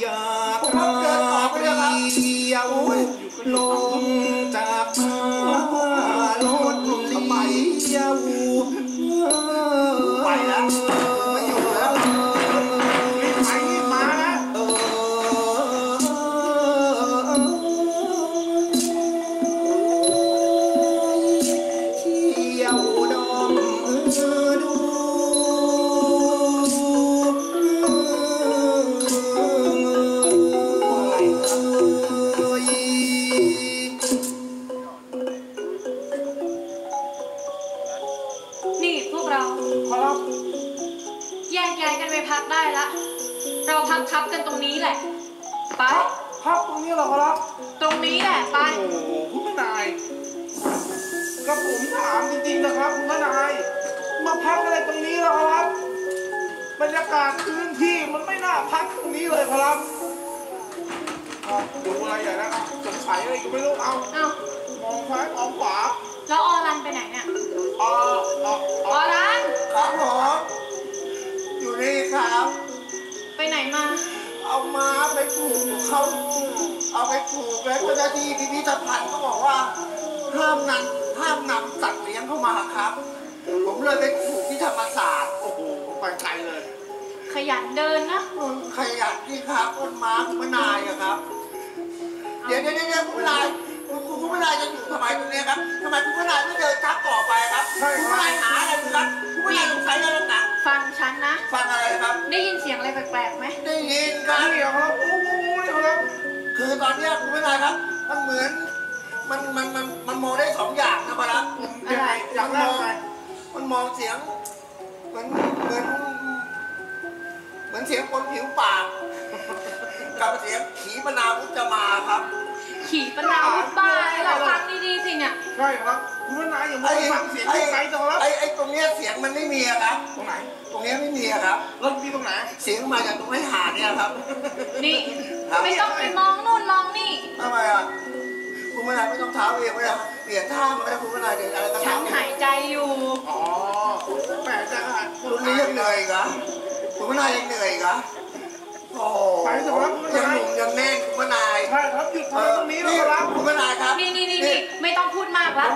อยากเรียกโล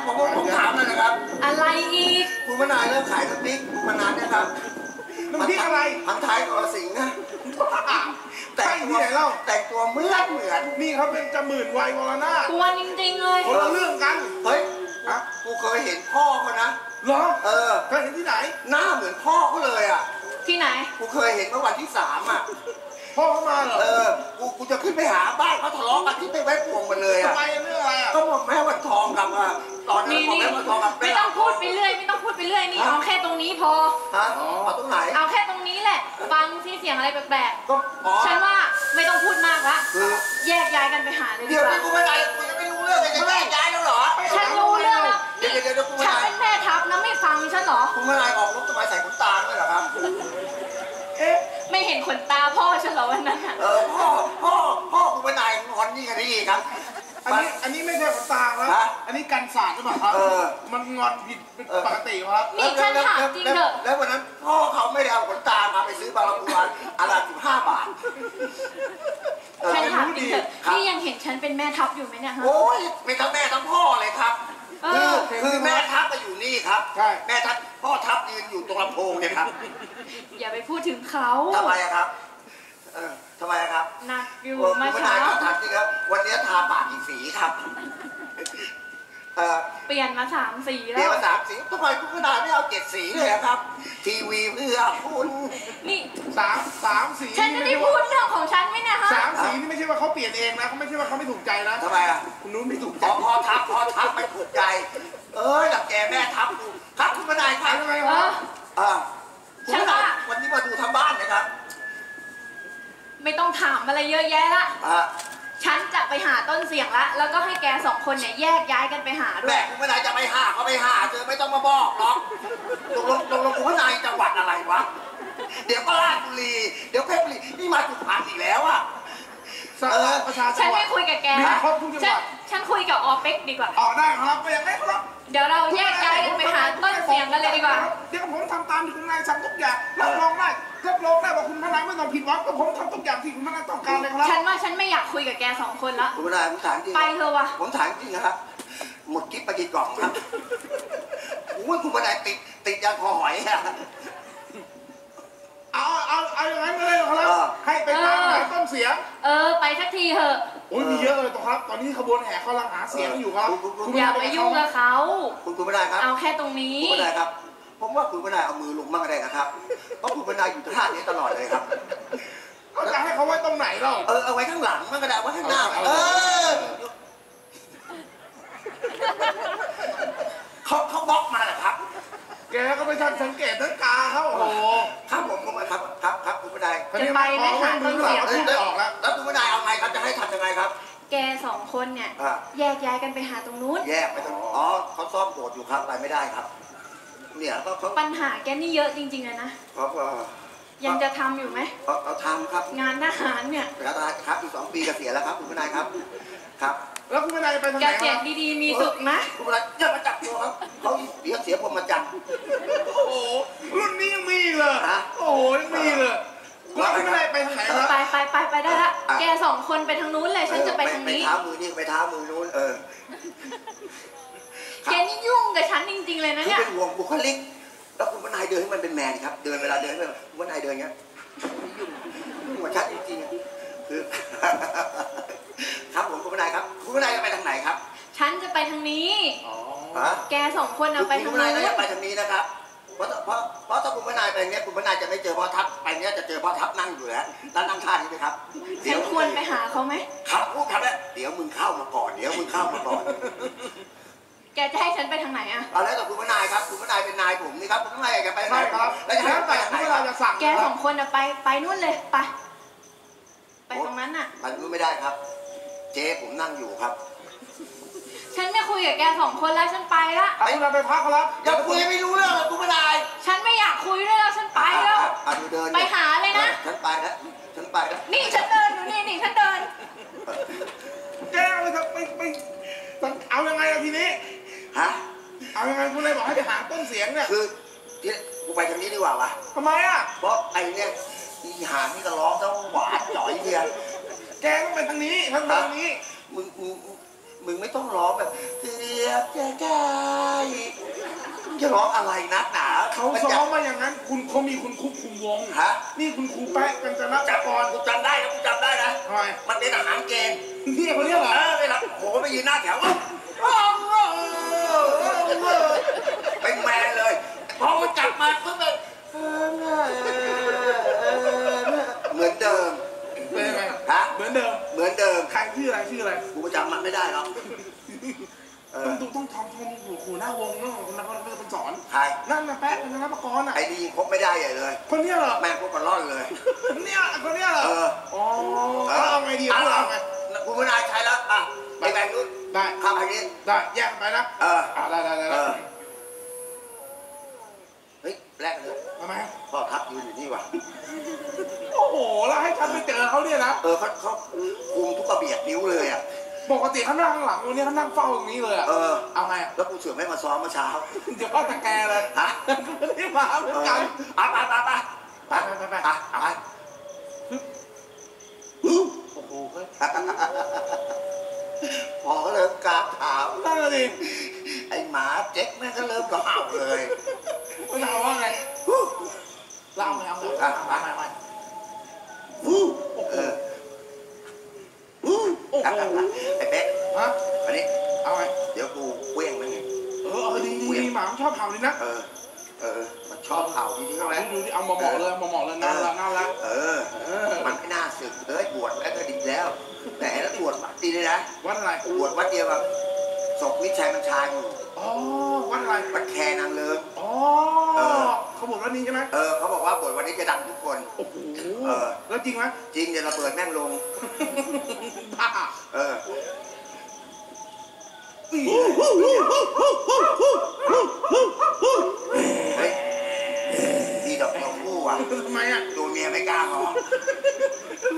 ผละมผมผมผมถามเลยนะครับ อะไรอีก คุณมานายเริ่มขายน้ำพริกมานานเนี่ยครับน้ำพริกอะไรพันท้ายกรสิงห์นะใช่ที่ไหนเล่าแต่งตัวเหมือนเหมือนนี่เขาเป็นจะหมื่นวัยวรนาถกวนจริงๆเลยคนละเรื่องกันเฮ้ยฮะกูเคยเห็นพ่อเขานะเหรอเออเคยเห็นที่ไหน หน้าเหมือนพ่อเขาเลยอะที่ไหน กูเคยเห็นเมื่อวันที่สามอะ พ่อเขามาเหรอเออกูกูจะขึ้นไปหาบ้านเขาทะเลาะกันที่ไปแวะพวงมันเลยทำอะไมเรื่องอะไรอะก็บอกแม่วันทองกับอะตอนนั้นนี่บอกนี่แม่วันทองกับไม่ต้องพูดไปเรื่อย ไม่ต้องพูดไปเรื่อยนี่เอาแค่ตรงนี้พอ ฮะเอาตรงไหนเอาแค่ตรงนี้แหละ ฟังที่เสียงอะไรแปลกก็อ๋อๆฉันว่าไม่ต้องพูดมากละคือแยกย้ายกันไปหาเลยดีเดี๋ยวกว่านี้กูไม่ได้กูยังไม่รู้เรื่องเลยจะแยกย้ายแล้วเหรอฉันรู้เรื่องแล้วเดี๋ยวนี่เดี๋ยวเดี๋ยวกูไม่ฉันได้เป็นแม่ทัพนะไม่ฟังฉันเหรอคุณไม่ได้ออกรถสมัยใส่ขนตาด้วยเหรอครับ เอ๊ะ ไม่เห็นขนตาพ่อฉันเหรอวันนั้นอะเออพ่อพ่อพ่อคุณไม่ได้งอนนี่กันนี่ครับ อันนี้อันนี้ไม่ใช่ขนตาครับ ฮะอันนี้กันศาสตร์หรือเปล่าครับ เออ มันงอนผิดเป็นปกติครับ นี่ฉันถามจริงเถอะแล้ววันนั้นพ่อเขาไม่ได้เอาขนตามาไปซื้อบาราคูอันอันละสิบห้าบาท เออฉันถามจริงเถอะครับ นี่ยังเห็นฉันเป็นแม่ทัพอยู่ไหมเนี่ยฮะโอ้ยเป็นทั้งแม่ทั้งพ่อเลยครับเอ คืออคือแม่ทัพก็อยู่นี่ครับ ใช่ แม่ทัพพ่อทัพยืนอยู่ตรงลำโพงเนี่ยครับอย่าไปพูดถึงเขาทำไมอะครับเออทำไมอะครับหนักอยู่เออมาคุณเช้านายครับถามจริงครับ วันนี้ทาปากกี่สีครับ เออเปลี่ยนมาสามสีเรีแล้ยกวว่าสามสีทำไมคุณนายไม่เอาเจ็ดสีเลยอะครับ ทีวีเพื่อคุณ นี่สามสามสีฉันจะได้พูดเรื่องของฉันไหมเนี่ยฮะสามสีนี่ไม่ใช่ว่าเขาเปลี่ยนเองนะเขาไม่ใช่ว่าเขาไม่ถูกใจนะทำไมอะ คุณนู้นไม่ถูกพใจอพอทับพอทับไม่ถูกใจ เอ้ยหลักแกแม่ทับดูครับคุณนายคใช่รับไหมเอครัอบอ่าคุณฉันนายว่า วันนี้มาดูทำบ้านนะครับไม่ต้องถามอะไรเยอะแยะละ อ่า ฉันจะไปหาต้นเสียงละ แล้วก็ให้แกสองคนเนี่ยแยกย้ายกันไปหาด้วแม่ยคุณนายจะไปหาเขาไปหาเจอไม่ต้องมาบอกหรอกตกลงตกลงคุณนายจังหวัดอะไรวะ เดี๋ยวก็ราชบุรี เดี๋ยวเพชรบุรีนี่มาจุดผ่านอีกแล้วอะสาเออประชาชฉันนไม่คุยกับแกมีละครบทุกจังหฉันวัดฉันคุยกับออเป็กดีกว่า ออกได้ครับไปยังไงครับ เดี๋ยวเราแยกย้ายกันไปหาต้นเสียงกันเลยดีกว่า เดี๋ยวผมทำตามที่คุณนายสั่งทุกอย่างรับรองได้รับรองได้ว่าคุณพนักไม่ต้องผิดหวังก็ผมทำทุกอย่างที่คุณพนักต้องการเลยครับฉันว่าฉันไม่อยากคุยกับแกสองคนละคุณนายผมถามจริงไปเถอะวะผมถามจริงนะครับ หมดกิ๊บไปกี่กล่องครับโอ้ยคุณนายติดติดยางคอหอยอะเอาเอาเอาอย่างนั้นเลยครับเออให้ไปตามหาต้นเสียง เออ ไปสักทีเถอะโอ้ยมีเยอะเลยตัวครับ ตอนนี้ขบวนแห่เขากำลังหาเสียงอยู่ครับอย่าไปยุ่งกับเขา คุณคุณนายครับ เอาแค่ตรงนี้ คุณนายครับ ผมว่าคุณนายเอามือลงบ้างก็ได้นะครับ เพราะคุณนายอยู่ท่านี้ตลอดเลยครับก็จะให้เขาไว้ตรงไหนเล่าเออเอาไว้ข้างหลังบ้างก็ได้เอาไว้ข้างหน้า เอาเอเอาอเขาเขาบล็อกมาเหรอครับ แกก็ไม่ทันสังเกตทั้งกาเขาโอ้โหครับผมผมครับ ครับครับคุณนายจะไปไหมหาต้นเสียงพูดไม่ออกแล้ว แล้วคุณนายเอาไงครับจะให้ทำยังไงครับ แกสองคนเนี่ยอ่าแยกย้ายกันไปหาตรงนู้น แยกไปตรงอ๋อเขาซ่อมโบสถ์อยู่ครับไปไม่ได้ครับ เนี่ยเขาเขาปัญหาแกนี่เยอะจริงๆเลยนะ เขาเออยังจะทำอยู่ไหม เขาเขาทำครับงานทหารเนี่ย แล้วครับอีกสองปีเกษียณแล้วครับคุณนายครับ ครับ แล้วคุณพนักไปทางแกไหนคเจ็รับบดีๆ มีสุขนะ คุณนายอย่ามาจับตัวครับเขาเสียเสียผมมาจันทร์โอ้โหรุ่นนี้ยังมีเลยฮะ โอ้โหยังมีเลย แล้วคุณนายไปทางไหนครับไปไปไปไปได้ละอะแกสองคนไปทางนู้นเลยฉันจะไปทางนี้ไปเท้ามือนี่ไปเท้ามือนู้นเออแกนี่ยุ่งกับฉันจริง ๆ เลยนะคือเนี่ยเป็นห่วงบุคลิก แล้วคุณพนายเดินให้มันเป็นแมนครับ เดินเวลาเดินให้มันคุณพนายเดินอย่างเงี้ยยุ่งยุ่งกว่าชัดจริงๆอะคือครับผมคุณพนายครับ คุณพนายจะไปทางไหนครับ ฉันจะไปทางนี้อ๋อฮะแกสองคนเอาไปคุทาณงพนายนู้ก็จะไปทางนี้นะครับ เพราะเพราะเพราะถ้าคุณพนายไปเนี้ยคุณพนายจะไม่เจอพ่อทัพไปเนี้ยจะเจอพ่อทัพนั่งอยู่แล้วแล้วนั่งท่านี้ไหมครับฉันควรไปหาเขาไหมครับพูดครับแล้วเดี๋ยวมึงเข้ามาก่อนเดี๋ยวมึงเข้ามาก่อนแกจะให้ฉันไปทางไหนอะเอาแล้วแต่คุณพนายครับคุณพนายเป็นนายผมนี่ครับคุณพนายอยากจะไปทางไหนใช่ครับแล้วจะให้แล้วผมไปแต่ทางไหนที่คเรารับจะสั่งแกสองคนอะไปไปนู่นเลยไปไปตรงนั้นอะมันรู้ไม่ได้ครับ เจ๊ผมนั่งอยู่ครับ ฉันไม่คุยกับแกสองคนแล้วฉันไปละเอาคุณนายไปพักครับอย่าคุยไม่รู้เรื่องเลยคุณพนายฉันไม่อยากคุยด้วยแล้วฉันไปแล้วอะอะดูเดินไปหาเลยนะ ฉันไปแล้วฉันไปแล้วนี่ฉันเดินอยู่นี่นี่ฉันเดิน แกเอาเลยครับไปไปเอายังไงอะทีนี้ ฮะเอายังไงคุณนายบอกให้ไปหาต้นเสียงเนี่ยคือที่กูไปทางนี้ดีกว่าวะทำไมอะเพราะไอ้เนี่ยอีหานี่ก็ร้องทั้งหวานจ่อยเดียวแกต้องไปทางนี้ทางนี้มึงมึง มึงไม่ต้องร้องแบบเสียบใจใจมึงจะร้องอะไรนักหนาเขามันซ้จะอมมาอย่างนั้น คุณเขามีคุณควบคุมวงฮะนี่คุณครูแป๊ะกันจนะจำก่อนกูจำได้นะกูจำได้นะทำไมมันเป็นอาหารเกณฑ์พี่คนนี้เหรอเออไปรับโอ้โหไปยืนหน้าแถวเป็นแมนเลยพอมันกลับมาปุ๊บเลย เดิมเหมือนเดิมใครชื่ออะไรชื่ออะไรกูจำมันไม่ได้หรอกเอต้อองต้องต้องทำทำหัวหัวหน้าวงนะคนนั้นเขาเป็นสอนใครนั่นนะแป๊ะเป็นนักกรอะไอ้นี่คบไม่ได้ใหญ่เลยคนเนี้ยเหรอแม่งพวกกระล่อนเลย เนี่ยคนเนี้ยเหรอเออ อ๋อแล้วเอาไงดีพูดเอาไงคุณพนายใช้แล้วอะไปแบ่งนู้นได้ข้ามไปนี้ได้แยกไปนะเออ อ่าได้ได้ได้เอได้ อ เฮ้ยแรกเลยทำไมพ่อทัพยืนอยู่นี่ว่ะโอ้โห แล้วให้ฉันไปเจอเขาเนี่ยนะ เออเขาเขาคุมทุกกระเบียดนิ้วเลยอะ ปกติเขานั่งข้างหลังวันนี้เขานั่งเฝ้าตรงนี้เลยอะ เออ เอาไงอะแล้วกูเสือกไม่มาซ้อมเมื่อเช้า เดี๋ยวพ่อตะแกเลยฮะไม่ได้มาเหมืเออนอกัน อะไปไปไปไปไปไปไปอะไปโอ้โหเฮ้ย พอเขาเริ่มกราบถามนั่นน่ะดิไอ้หมาเจ๊กแม่งก็เริ่มก็เห่าเลยมันเอาว่าไงเล่าไงเอาไงอะเอาไงเอาไงเออโอ้โหไอ้เป๊กฮะอันนี้เอาไงเดี๋ยวกูเคว้งมันไงเออเออดีดีดีหมามันชอบเห่าดีนะเออเออ มันชอบเห่าทีนี้เอาไหมดูดิเอามาเหมาะเลยเอามาเหมาะเลยน่ารักน่ารักเออเออมันไม่น่าสึกเอ้ยบวชแล้วก็ดีแล้ว แต่แล้วบวชวัดดีเลยนะวัดอะไรบวชวัดเดียวกับศพมิตรชัยบัญชาอยู่อ๋อวัดอะไรวัดแคนางเลิงอ๋อเออเขาบอกว่านี้ใช่ไหมเออเขาบอกว่าบวชวันนี้จะดังทุกคนโอ้โหเออแล้วจริงไหมจริงเดี๋ยวระเบิดแม่งลงบ้าเออเฮ้ย ดีดอกตัวคู่ว่ะทำไมอะตัวเมียไม่กล้าหอม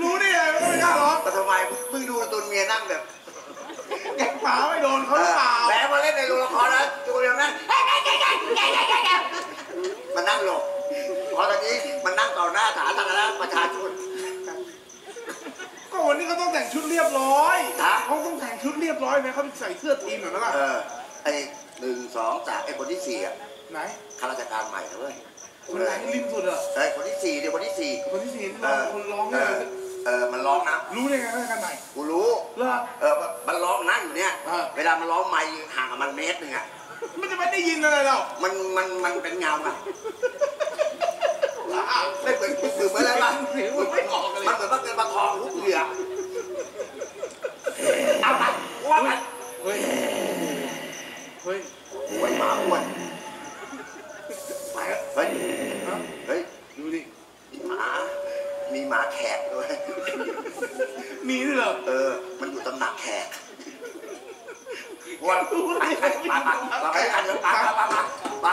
รู้ได้ไงว่าไม่กล้าหรอกแต่ทำไมเพิ่งดูตัวเมียนั่งแบบแกหมาไม่โดนเขาหรือเปล่าแล้วมาเล่นในโรงละครนะตัวเมียนั่งมันนั่งหลบพอตอนนี้มันนั่งต่อหน้าสาธารณะประชาชนก็วันนี้เขาต้องแต่งชุดเรียบร้อยเขาต้องแต่งชุดเรียบร้อยไหมเขาใส่เสื้อทีมหน่อยไหมล่ะเออไอ้หนึ่งสองสามไอ้คนที่สี่อะไหนข้าราชการใหม่นะเว้ย คนไหนริมสุดเหรอเอ้ยคนที่สี่เดี๋ยวคนที่สี่คนที่สี่ที่เอร้องอคนร้องเอเนี่ยอเออมันร้องนะรู้ได้ไงว่ากันไหนกูรู้เหรอเออมันร้องนั่งอยู่เนี่ยเออเวลามันร้องไม่ห่างกับมันเมตรหนึ่งอะไม่จะไม่ได้ยินอะไรหรอกมันมันมันเป็นเงาอะไม่เหมือนเหมือนอะไรป่ะเสียงมันไม่ออกเลยมันเหมือนว่าเกินปลาทองลูกเรือเอาไปว่าไปเฮ้ยเฮ้ยไว้หมาอ้วนไป เถอะเฮ้ยฮะเฮ้ยดูดิมีหมา มีหมาแขกด้วย มีด้วยเหรอเออ มันอยู่ตำหนักแขกวันไปไปไปไปไปกันเถอะไปไป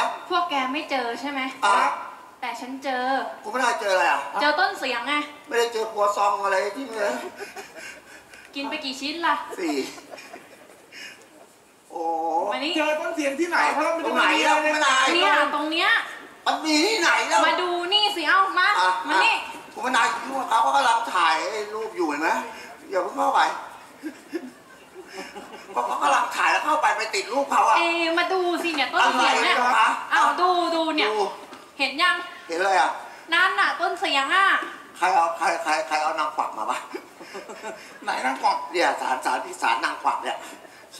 ะพวกแกไม่เจอใช่ไหมอะแต่ฉันเจอคุณไม่ได้เจออะไรอะ เจอต้นเสียงไง ไม่ได้เจอครัวซองอะไรที่เมืองกินไปกี่ชิ้นล่ะ สี่ โอ้มานี่เจอต้นเสียงที่ไหนครับไม่ตรได้งไหนมีแล้วอะไรไม่เลยได้เนี่ยตรงเนี้ย มันมีที่ไหนแล้วมาดูนี่สิเอ้ามา อะมานี่คุณมานายยุ่งกับเขาเขากำลังถ่ายไอ้รูปอยู่เห็นไหมอย่าเพิ่งเข้าไปเพราะเขากำลังถ่ายแล้วเข้าไปไปติดรูปเขาอะ เอมาดูสิเนี่ยต้นเสียงเนี่ยอะไรเหรอคะเอาดูดูเนี่ย ดูเห็นยังเห็นอะไรอะนั่นน่ะ ต้นเสียงอะใครเอาใครใครใครเอานางกวักมาปะไหนนั่งกอดเนี่ยสารสารที่สารนางกวักเนี่ย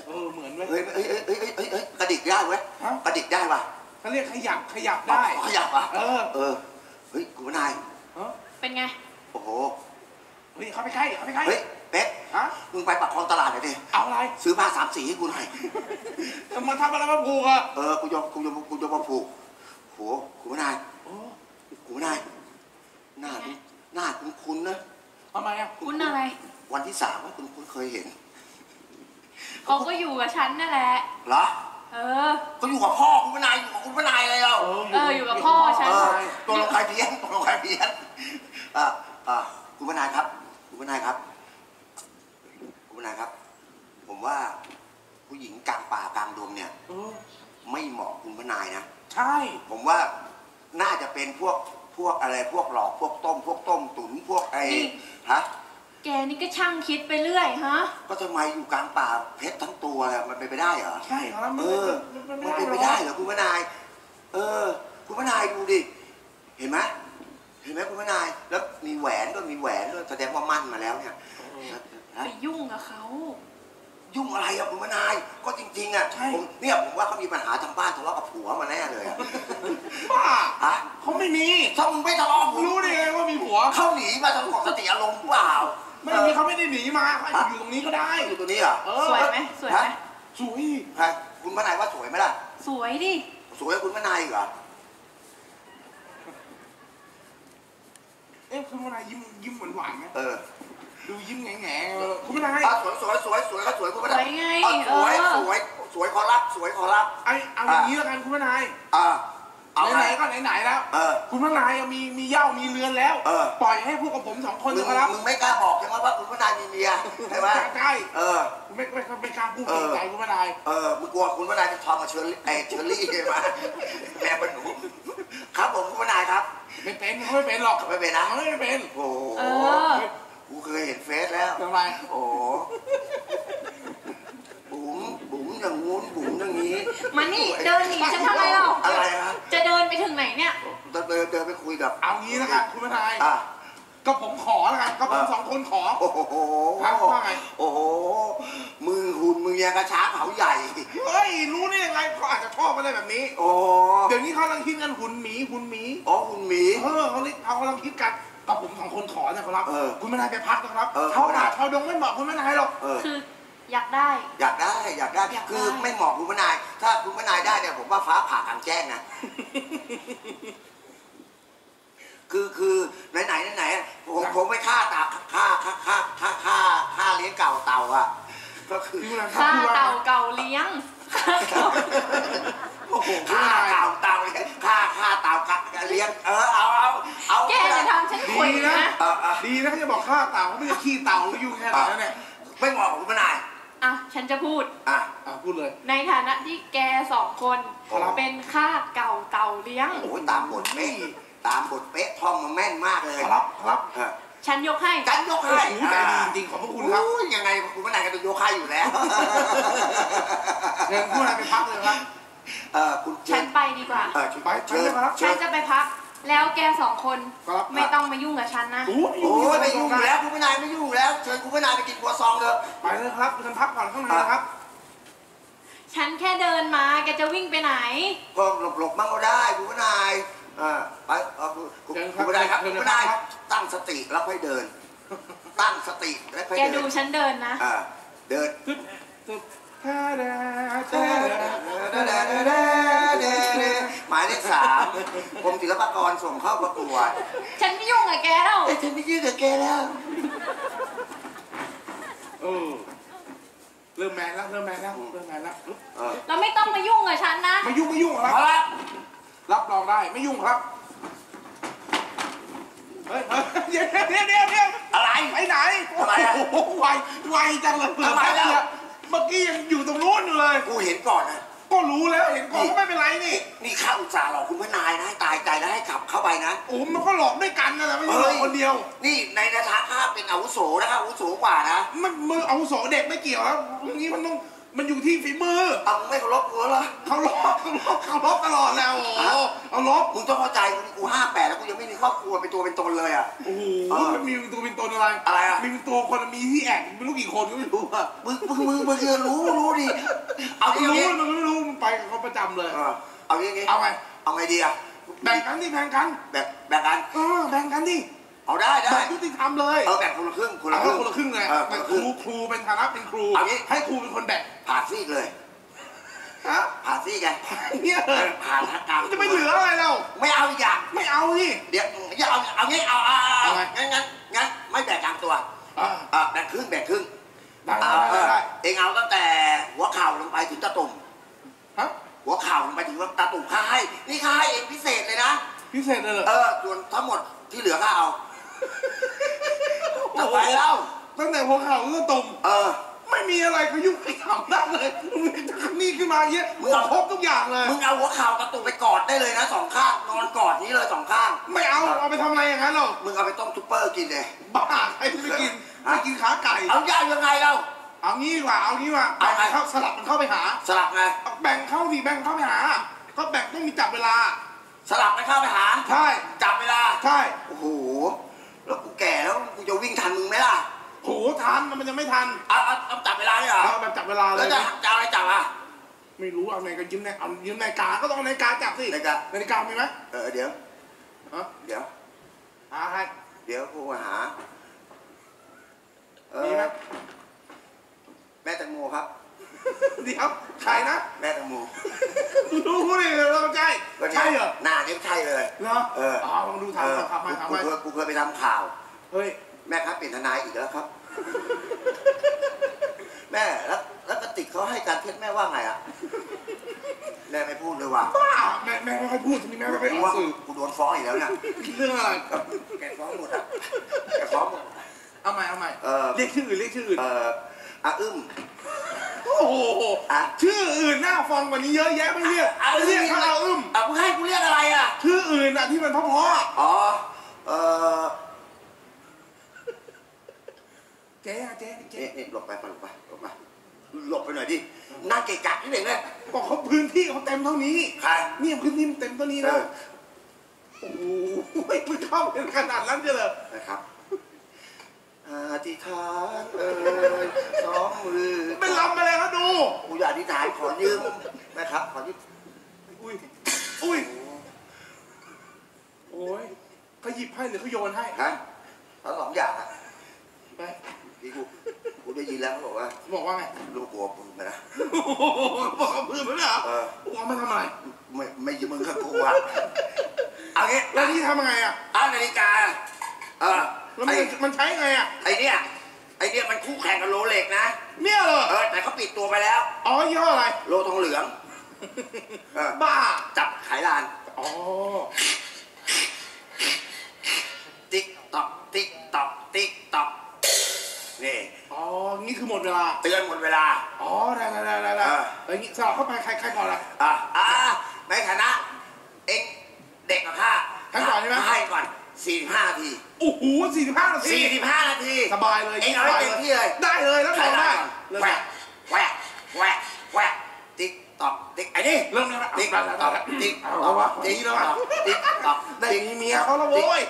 เออเหมือนเว้ยเฮ้ย เฮ้ยเฮ้ยเฮ้ยเฮ้ยเฮ้ยเฮ้ยกระดิกได้เว้ยฮะ กระดิกได้ป่ะเขาเรียกขยับขยับได้ ขยับอะเออ เออเฮ้ยคุณมานายเออเป็นไง โอ้โหเฮ้ยเข้าไปใกล้เข้าไปใกล้เฮ้ย เป๊กฮะมึงไปปักคลองตลาดหน่อยดิเอาอะไร ซื้อผ้าสามสีให้กูหน่อยจะมาทำอะไรมาผูกอะเออกูยอมกูยอมกูยอมมาผูกโหคุณนายโอ้คุณนายหน้าคุณหน้าคุณคุณนะทำไมอะคุณอะไร วันที่สามว่าคุณคุณเคยเห็นเขาก็อยู่กับฉันนั่นแหละเหรอเออเขาอยู่กับพ่อคุณนายอยู่กับคุณนายอะไรเราเอออยู่กับพ่อฉันเออตัวลงใครเพี้ยนตัวลงใครเพี้ยนอ่าอ่าคุณนายครับ คุณนายครับ คุณนายครับ ผมว่าผู้หญิงกลางป่ากลางดงเนี่ย เออไม่เหมาะคุณพนายนะ ใช่ ผมว่าน่าจะเป็นพวกพวกอะไรพวกหลอกพวกต้ม พวกต้มตุ๋นพวกไอ้นี่ ฮะแกนี่ก็ช่างคิดไปเรื่อยฮะ ก็ทำไมอยู่กลางป่าเพชรทั้งตัวเลยมันเป็นไปได้เหรอ ใช่ครับเออ มันมันไม่เป็นได้ไปหรได้อกเหรอคุณพนาย เออ คุณพนายดูดิ เห็นไหมเห็นไหมคุณพนาย แล้วมีแหวนด้วยมีแหวนด้วยแสดงว่ามั่นมาแล้วเนี่ยฮะ ไปยุ่งกับเขา ยุ่งอะไรอะคุณพนาย ก็จริงๆอะผมเนี่ยผมว่าเขามีปัญหาทางบ้านทะเลาะกับผัวมาแน่เลยอะบ้าฮะเขาไม่มี ถ้ามึงไม่ทะเลาะกับผัวรู้ได้ไงว่ามีผัว เขาหนีมาทางปกติอารมณ์เปล่าไม่มีเขาไม่ได้หนีมาเขาอยู่ตรงนี้ก็ได้อยู่ตัวนี้เหรอเออสวยไหมสวยไหมฮะสวยฮะคุณพนายว่าสวยไหมล่ะ สวยดิ สวยกว่าคุณพนายอีกเหรอเอ๊ะคุณพนายยิ้มยิ้มหวานหวานๆไหมเออ ดูยิ้มแง่แง่ๆเออคุณพนายอะสวยสวยสวยสวยก็สวยคุณพนายสวยไงอะสวยเออสวยสวยขอรับสวยขอรับไอเอาอย่างนี้แล้วกันคุณพนายอ่าเอาไหไงนๆก็ไหนๆแล้วเออคุณพนายมีมีเหย้ามีเรือนแล้วเออปล่อยให้พวกกับผมสองคนมึเถงอะครับมึงไม่กล้าบอกใช่ไหมว่าคุณพนายมีเมียใช่ไหมใช่เออไม่ไม่ไม่กล้าพูดเอเกรองใจคุณพนายเออมึงกลัวคุณพนายจะทอมกับเชอรี่ไอเชอรี่ใช่ไหมแม่เป็นหนูครับผมคุณพนายครับ ไม่เป็นเขาไม่เป็นหรอกไม่เป็นนะเขาไม่เป็นโอ้โหเออ กูเคยเห็นเฟซแล้ว ทำไม โอ้โหบุ๋มบุ๋มอย่างงู้นบุ๋มอย่างนี้ มานี่เดินหนีฉันทำไมเราอะไรฮะ จะเดินไปถึงไหนเนี่ย เดินเดินเดินไปคุยกับเอางี้แล้วกันคุณพนายอะ ก็ผมขอแล้วกันก็ผมอะสองคนขอ โอ้โหครับว่าไง โอ้โห มึงหุ่นมึงยังกระช้างเขาใหญ่ เฮ้ยรู้ได้ยังไงเขาอาจจะชอบอะไรแบบนี้ โอ้เดี๋ยวนี้เขากำลังคิดกันหุ่นหมีหุ่นหมี อ๋อหุ่นหมี เออเขาเลยเขากำลังคิดกัน ก็ผมสองคนขอนะครับ เออคุณพนายไปพักนะครับเออเขาหนาเขาดงไม่เหมาะคุณพนายหรอกเออ คืออยากได้ อยากได้อยากได้อยากได้ คือไม่เหมาะคุณพนาย ถ้าคุณพนายได้เนี่ยผมว่าฟ้าผ่ากลางแจ้งนะ คือคือไหนไหนไหนๆผมผมไม่ฆ่าตาฆ่าฆ่าฆ่าฆ่าฆ่าฆ่าเลี้ยงเก่าเต่าอะก็คือพี่คุณครับค่าพี่ว่า เต่าเก่าเลี้ยงโอ้โหคุณฆ่าพนายเต่าเต่าฆ่าฆ่าเต่าฆ่า เลี้ยงเออเอาเอาเอาแกจะทำฉันขวยนะ เออเออดีนะเขาจะบอกฆ่าเต่าเขาไม่ได้ขี้เต่ายุ่งแค่ไหนแล้วเนี่ยไม่เหมาะกับคุณพนายอะ ฉันจะพูด อะ อะพูพูดเลย ในฐานะที่แกสองคนครับ เป็นข้าเก่าเต่าเลี้ยง โอ้ยตามบทเป๊ะตามบทเป๊ะท่องมาแม่นมากเลยครับครับเออฉันยกให้กันยกให้โอ้โหใจดีจริงๆขอบพระคุณครับโอ้ยยังไงคุณพนายก็ต้องยกให้อยู่แล้วเชิญผู้นายไปพักเลยครับ เออคุณเชิฉัญนไปดีกว่า เออไปเชิญไปเลยครับเชิฉันญ จะไปพัก แล้วแกสองคนครับ ไม่ต้องมายุ่งกับฉันนะโอ้ยโอ้ยไม่ยุ่งอยู่แล้วคุณพนายไม่ยุ่งอยู่แล้วเชิญคุณพนายไปกินครัวซองเถอะ ไปเลยครับเชิญพักก่อนข้างในนะครับ ฉันแค่เดินมา แกจะวิ่งไปไหน ก็หลบหลบๆมั่งก็ได้คุณพนายเออไปเออคุณคุณเชิญครับคุณพนายครับเชิคุญณเลยพนายครับ ตั้งสติแล้วค่อยเดิน ตั้งสติแล้วค่อยแกเดิดูนฉันเดินนะ อ่าเดิน ตึ๊บตึ๊บท่าดาเด้ท่าดาอเด้อเด้อเด้อเด้อหมายเลขสามกรมศิลปากรส่งเข้าประกวดฉันไม่ยุ่งกับแกแล้วไอ้ยฉันไม่ยืดกับแกแล้วเออเริ่มแมนแล้วเริ่มแมนแล้วเริ่มแมนแล้วเออแล้วไม่ต้องมายุ่งกับฉันนะไม่ยุ่งไม่ยุ่งครับเอาละรับรองได้ไม่ยุ่งครับเฮ้ยเฮ้ยเดี๋ยวเดี๋ยวเดี๋ยวเดี๋ยวอะไรไปไหนทำไมอะโอ้โหไวไวจังเลยทำไมแล้ว เมื่อกี้ยังอยู่ตรงนู้นอยู่เลย กูเห็นก่อนนะก็รู้แล้วเห็นก่อนก็ไม่เป็นไรนี่ นี่ข้าอุตส่าห์หลอกคุณพนายนะให้ตายใจแล้วให้ขับเข้าไปนะ โอ้มันก็หลอกด้วยกันนั่นแหละไม่ใช่หลเฮ้อกยคนเดียว นี่ในฐานะข้าเป็นอาวุโสนะครับอาวุโสกว่านะ มันมืออาวุโสเด็กไม่เกี่ยวแล้วนี่มันต้อง มันอยู่ที่ฝีมือเอามึงไม่เคารพกูเหรอเขาลบเขาลบเขาลบตลอดแล้วโอ้โหเอาลบมึงต้องเข้าใจกูห้าแปดแล้วกูยังไม่มีครอบครัวเป็นตัวเป็นตนเลยอะ โอ้โหเออมันมีเป็นตัวเป็นตนอะไรอะไรอะ มีเป็นตัวคนมีที่แอกไม่รู้กี่คนก็ไม่รู้อะมึงมึงมึงมึงจะรู้รู้ดิเอาไม่อย่างรู้นี้มันไม่รู้มันไปกับเขาประจำเลย เออเอาอย่างนี้เอาไงเอาไงดีอะแบ่งกันดิแบ่งกัน แบ่งแบ่งกันเออแบ่งกันดิ เอาได้ได้ แบ่งยุติธรรมเลยเออแบ่งคนละครึ่งคนละเอาครึ่ง คนละครึ่งเลยเออคนเป็นละคครึ่รูงครูเป็นฐานะเป็นครู เอางี้ ให้ครูเป็นคนแบ่งผ่านซีกเลยฮะผ่านซีกไงเนี่ยเออผ่านทักกรรมจะไม่เหลืออะไรแล้วไม่เอาอีกอย่าง ไม่เอาดิ เดี๋ยวอย่าเอาเอางี้เอาเอาเอาเอาไง งั้นงั้นงั้นไม่แบ่งกลางตัวอ่าเออแบ่งครึ่งแบ่งครึ่งได้เอได้อได้เออได้เองเอาตั้งแต่หัวเข่าลงไปถึงตะตุ่มฮะหัวเข่าลงไปถึงตะตุ่มข้าให้นี่ข้าให้เองพิเศษเลยนะ พิเศษเลยเหรอเออส่วนทั้งหมดที่เหลือข้าเอา ทำไมเล่าตั้งแต่หัวเข่าก็ตุ่มเออ ไม่มีอะไรขยุกขยำได้เลยนี่ขึ้นมาเยอะมึงเอา ครบทุกอย่างเลย มึงเอาหัวเข่าตะตุ่มไปกอดได้เลยนะสองข้างนอนกอดนี้เลยสองข้าง ไม่เอาเอาไปทำอะไรอย่างนั้นหรอกมึงเอาไปต้มซุปเปอร์กินเลย บ้าใครจะไปกินไม่กินขาไก่ เอายากยังไงเราเอางี้ดีกว่าเอางี้ดีกว่าเอาไง แบ่งเข้าสลับมันเข้าไปหา สลับไงเอาแบ่งเข้าสิแบ่งเข้าไปหา ก็แบ่งต้องมีจับเวลา สลับไปเข้าไปหา ใช่ จับเวลา ใช่ โอ้โห แล้วกูแก่แล้วกูจะวิ่งทันมึงไหมล่ะโหทันมันยังไม่ทันเอาเอาเอาจับเวลาเนี่ยเหรอเอาแบบจับเวลาเลแล้วยจะจะเอาอะไรจับอะ ไม่รู้เอาไหนก็ยืมในเอายืมนาฬิกาก็ต้องเอานาฬิกาจับสินาฬิกา นาฬิกามีไหมเออเดี๋ยวฮะเดี๋ยว หาให้เดี๋ยวกูมาหา เอมีอไหมแม่แตงโมครับ เดี๋ยวใครนะแม่แตงโมรู้เลยเราใช่ก็นี่ยใช่เหรอหน้านี่ใช่เลยเหรอเอออ๋อลองดูถามเออถามมาถามกูมาเคยกูเคยไปทำข่าวเฮ้ยแม่ครับเปลี่ยนทนายอีกแล้วครับ แม่แล้วแล้วกติกเขาให้การเท็จแม่ว่าไงอะแม่ไม่พูดเลยว่ะบ้าแม่แม่ไม่ค่อยพูดทีนี้แม่ไม่ค่อยกูออกว่าสื่อกูโดนฟ้องอีกแล้วเนี่ยเรื่องอะไรแกฟ้องหมดอะแกฟ้องหมดเอาใหม่เอาใหม่เออเรียกชื่ออื่นเรียกชื่ออื่นเอ่ออาอึ้ม โอ้โหอะ ชื่ออื่นน่าฟังกว่านี้เยอะแยะไม่เรียกไม่เรียกเขาเอาอึ้ม อะมึงให้กูเรียกอะไรอะ ชื่ออื่นอะที่มันเพราะอ๋อ เออๆเจ๊อะเจ๊เจ๊นี่นี่หลบไปหลบไปหลบไปหลบไปหน่อยดินั่งเกะกะที่ไหนเนี่ยบอกเขาพื้นที่เขาเต็มเท่านี้ใคร เนี่ยพื้นที่มันเต็มเท่านี้เอแล้วอโอ้โหไม่เข้าเป็นขนาดนั้นเลยเหรอ นะครับ อธิษฐานเอ่ยสองมือเป็นลำอะไรเขาดู กูอยากอธิษฐานขอยืมนะครับ ขอยืมอุ้ย อุ้ย โอ้ยเขาหยิบให้หรือเขาโยนให้ฮะทั้งสองอย่างอะไปที่กูกูได้ยินแล้วเขาบอกว่า บอกว่าไงลูกกลัวปืนมานะโอ้โหบอกกับพื้นไปเลยเหรอเออบอกมาทำอะไรไม่ไม่ยืมมึงกับกูอะเอางี้แล้วนี่ทำยังไงอะเอานาฬิกาเออ แล้วมันมันใช้ไงอะ ไอเนี้ยไอเนี้ยมันคู่แข่งกับโรเล็กนะเนี่ยเหรอ เออแต่เขาปิดตัวไปแล้ว อ๋อยี่ห้ออะไร โลทองเหลืองบ้า จับขายลาน อ๋อ ติ๊กตอกติ๊กตอกติ๊กตอกนี่อ๋อ นี่คือหมดเวลา เตือนหมดเวลา อ๋อได้ได้ได้ได้เออ แล้วอย่างงี้สลับเข้าไปใครใครก่อนล่ะ อะอะในฐานะ เอ็งเด็กกับข้าทั้งก่อนใช่ไหม ให้ก่อน สี่สิบห้านาทีสี่สิบห้านาทีสบายเลยเองเอาให้เต็มที่เลยได้เลยแล้วใครทำได้ได้ก่อนเริ่มแหวกแหวกแหวกแหวกติ๊กตอกติ๊กไอ้นี่เริ่มแล้วนะติ๊กเอาตอกเอาติ๊กตเอาอกวะติ๊กนี่แล้วตอะอกติ๊กตอกได้มีเมียเขาแล้วโว้ย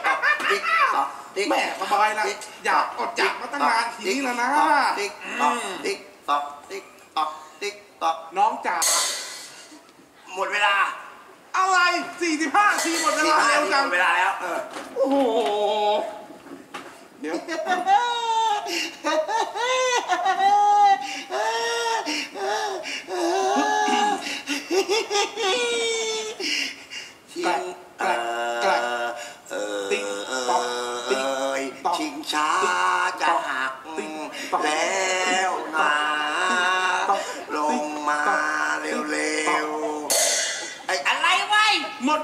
ติ๊กตอกติ๊กแม่สบายละติ๊กอยากอดอยากมาตั้งนานทีนี้แล้วนะติ๊กตอกติ๊กตอกติ๊กตอกติ๊กตอกน้องจ๋าหมดเวลา อะไรสี่สิบห้าทีหมดเวลา45เร็วจังหมดเวลาแล้วเออโอ้โห เดี๋ยวชิงเออเออติ๊กเอตอกติ๊กยตอกชิงช้าจะหักติ๊กตอกแล้ว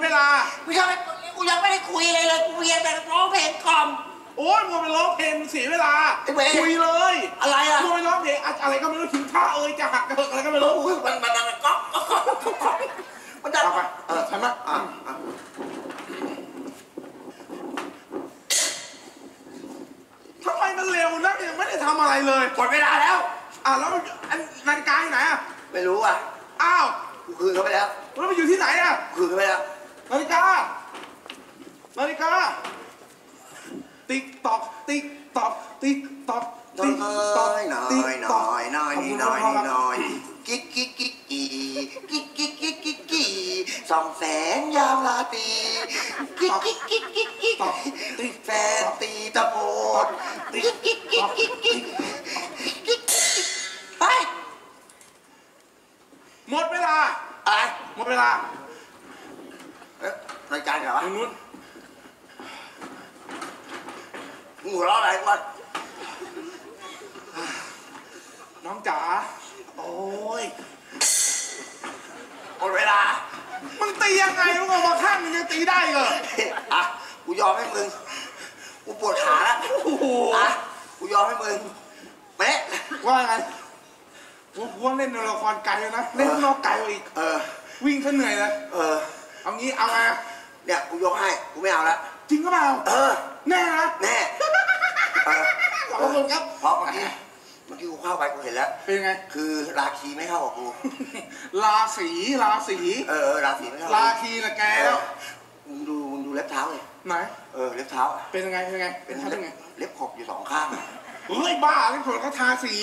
เวลา กูยังไม่กูยังไม่ได้คุยเลยเลยกูเรียนแต่ร้องเพลงกล่อม โอ้ยมัวไปร้องเพลงเสียเวลา ไอ้เว้ย คุยเลยอะไรอะมัวไปร้องเพลงอะอะไรก็ไม่รู้ถึงท่าเอ่ยจะหักกระเหิกอะไรก็ไม่รู้โอ้ยมันมันดังก๊อกก๊อกก๊อกก๊อกก๊อกมันดังเอาไปเออใช่ไหมอะอะทำไมมันเร็วนักยังไม่ได้ทำอะไรเลยหมดเวลาแล้ว อะแล้วอันนาฬิกาอยู่ไหนอะไม่รู้อะอ้าวกูคืนเขาไปแล้วแล้วมันอยู่ที่ไหนอะกูคืนเขาไปแล้ว นาฬิกา นาฬิกา ติ๊กตอก ติ๊กตอก ติ๊กตอกน้อติ๊กตอกยน้อติ๊กยตน้อกอยน้อยนี่น้อยนี่น้อยกิ๊กกิ๊กกิ๊กกีกิ๊กกิ๊กกิ๊กกิ๊กกีสองแสนยามลาตรีกิ๊กกิ๊กกิ๊กกิ๊กกิ๊กตอกติ๊กแฟนตีตะโพดกิ๊กกิ๊กกิ๊กกิ๊กกิ๊กกิ๊กไปหมดเวลาอะไรหมดเวลา เอ๊ะรายการเหรอวะตรงนู้นมึงหัวเราะอะไรวะน้องจ๋า โอ้ยหมดเวลามันตียังไง มึงเอามาข้างมึงยังตีได้เหรออะ กูยอมให้มึง กูปวดขาแล้วโอ้โหอะ กูยอมให้มึงแม่ว่าไงกูกูว่าเล่นในละครไกลเลยนะ เล่นข้างนอกไกลกว่าอีก เออ วิ่งซะเหนื่อยเลยเออ เอางี้เอาไงเนี่ยกูยกให้กูไม่เอาละจริงก็เปล่าเออ แน่นะแน่เออขอบคุณครับเพราะเมื่อกี้เมื่อกี้กูเข้าไปกูเห็นแล้ว เป็นไง คือราคีไม่เข้ากับกู ราศีราศีเออเออราศีไม่เข้าราคีละแกแล้วมึงดูมึงดูเล็บเท้าเลยไหนเออเล็บเท้า เป็นยังไงเป็นยังไงเป็นท่าเล็บยังไงเล็บขบอยู่สองข้างเฮ้ยบ้าเล่นคนเขาทาสี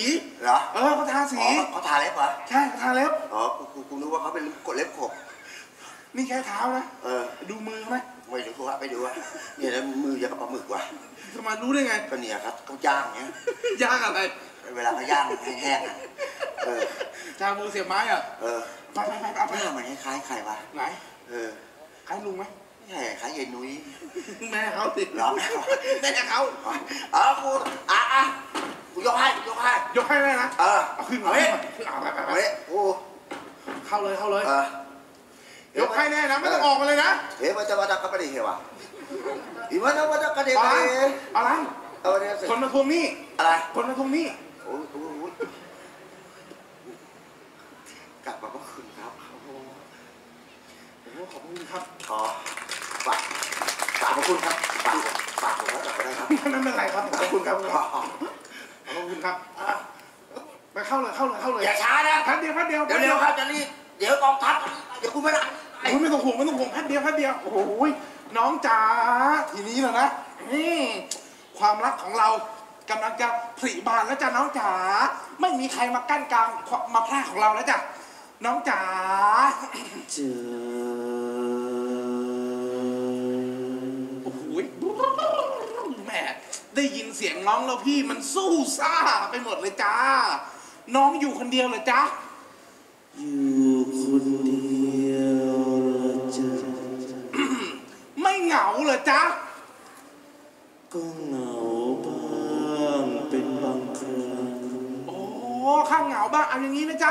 เหรอเออเขาทาสีอ๋อเขาทาเล็บเหรอใช่เขาทาเล็บอ๋อกูกูกูนึกว่าเขาเป็นกดเล็บขบ นี่แค่เท้านะ เออ ดูมือเขาไหมไม่ดูกูว่าไปดูว่าเนี่ยแล้วมือยังกับปลาหมึกว่ะจะมารู้ได้ไงก็เนี่ยครับเขาย่างเนี้ยยากอะไร เวลาเขาย่างแห้งๆอะเออจามือเสียบไม้เหรอะเออไปไปไปเอาไปหน้ามันคล้ายๆใครวะไหนเออใครลุงไหมไม่ใช่คล้ายยายนุ้ยแม่เขาติดเหรอแม่เขาเออกูอะอะกูยกให้กูยกให้ยกให้เลยนะเออเอาขึ้นมาเฮ้ยขึ้นมาเอาไปไปไปเฮ้ยกูเข้าเลยเข้าเลยเออ ยกให้แน่นะไม่ต้องออกมาเลยนะเฮ้ยมันจะมาดักกับประเดี๋ยววะอีมันจะมาดักกับเดี๋ยวอะไรไปอะไรเอาเดี๋ยวสิคนมาทวงหนี้อะไรคนมาทวงหนี้โอ้ยโอ้ยโอ้ยกลับมาเมื่อคืนครับโอ้โหโอ้โหขอบคุณครับขอฝากฝากขอบคุณครับฝากฝากผมไว้ก่อนก็ได้ครับไม่เป็นไรครับขอบคุณครับขอขอบคุณครับไปเข้าเลยเข้าเลยเข้าเลยอย่าช้านะแป๊บเดียวแป๊บเดียวเดี๋ยวเร็วครับจะรีบ เดี๋ยวกองทัพเดี๋ยวกูไม่ได้โอ้ยไม่ต้องห่วงไม่ต้องห่วงแป๊บเดียวแป๊บเดียวโอ้โหน้องจ๋าทีนี้แหละนะอืมความรักของเรากำลังจะผลิบานแล้วจ้ะน้องจ๋าไม่มีใครมากั้นกลางมาพลาดของเราแล้วจ้ะน้องจ๋า เจอโอ้โหแหม่ได้ยินเสียงน้องแล้วพี่มันสู้ซ่าไปหมดเลยจ้า น้องอยู่คนเดียวเลยจ้า อยู่คนเดียวละเจอไม่เหงาเลยจ้าก็เหงาบ้างเป็นบางครั้งโอ้ข้างเหงาบ้างเอาอย่างนี้ไหมจ๊ะ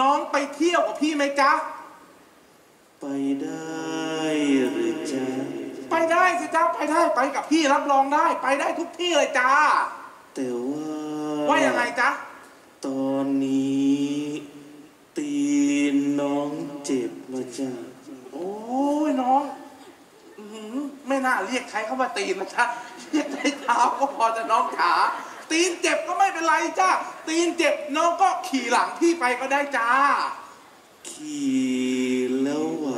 น้องไปเที่ยวกับพี่ไหมจ๊ะ ไปได้หรือจะไปได้สิจ้าไปได้ไปกับพี่รับรองได้ ไปได้ทุกที่เลยจ้าแต่ว่าว่ายังไงจ๊ะ ตอน เรียกใช้เข้ามาตีนนะจ๊ะเรียกใช้เท้าก็พอจะน้องขาตีนเจ็บก็ไม่เป็นไรจ้าตีนเจ็บน้องก็ขี่หลังพี่ไปก็ได้จ้า ขี่แล้วไหว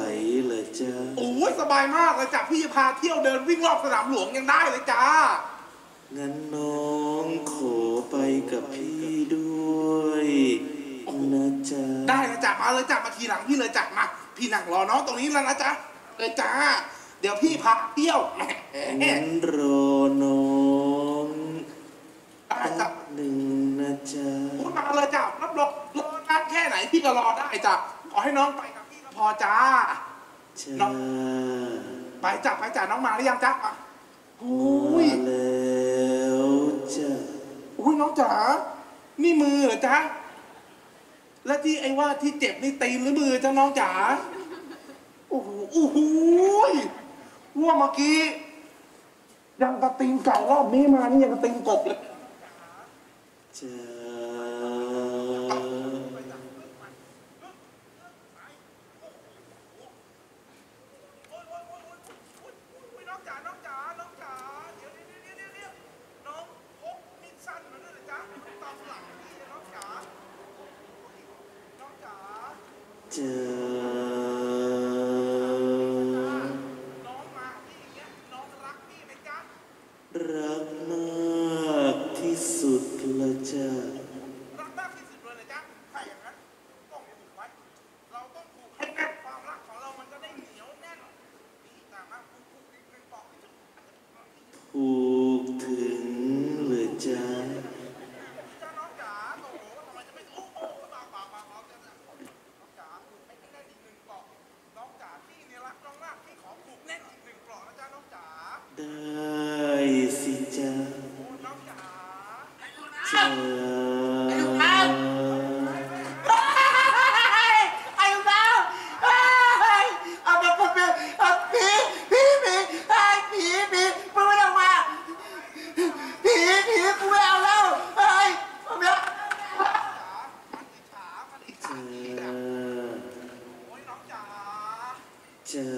เหรอจ๊ะโอ้ยสบายมากเลยจ้ะพี่จะพาเที่ยวเดินวิ่งรอบสนามหลวงยังได้เลยจ้างั้นน้องขอไปกับพี่ด้วยนะจ๊ะได้เลยจ๊ะมาเลยจ้ะมาขี่หลังพี่เลยจ้ะมา พี่นั่งรอน้องตรงนี้แล้วนะจ๊ะเลยจ้า เดี๋ยวพี่พักเที่ยวงั้นรอน้องจับหนึ่งนะจ๊ะพูดมาเลยจ้ารับรองรอนานแค่ไหนพี่ก็รอได้จ้ะขอให้น้องไปกับพี่ก็พอจ้าน้องไปจ้ะไปจ้ะน้องมาหรือยังจ๊ะอุ้ยแล้วจ้ะอุ้ยน้องจ๋านี่มือเหรอจ๊ะและที่ไอ้ว่าที่เจ็บนี่ตีนหรือมือจ้ะน้องจ๋าโอ้โหโอ้โห ว่าเมื่อกี้ยังกระติงเก่ารอบนี้มานี่ยังกระติงกบเจอ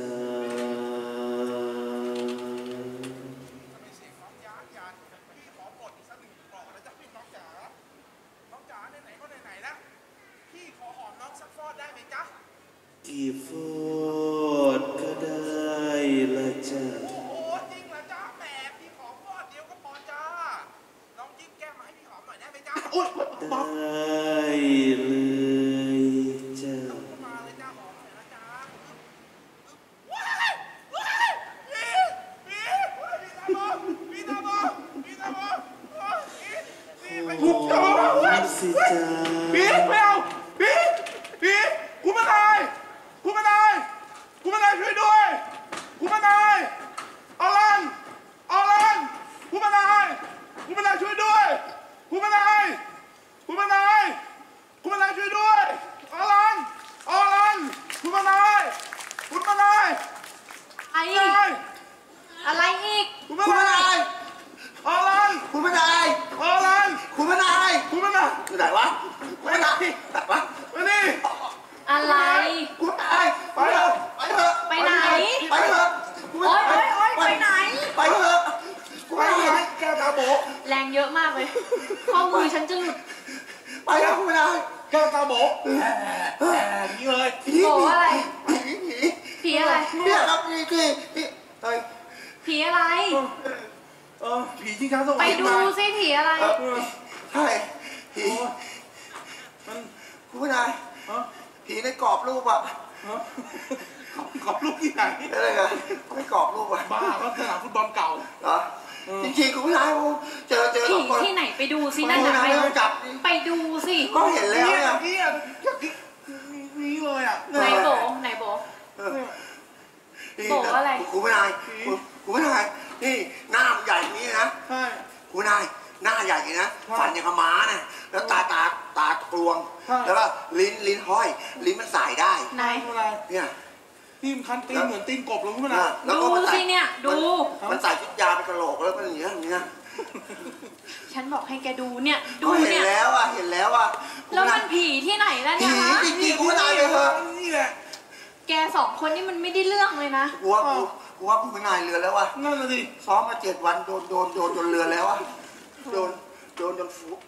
嗯.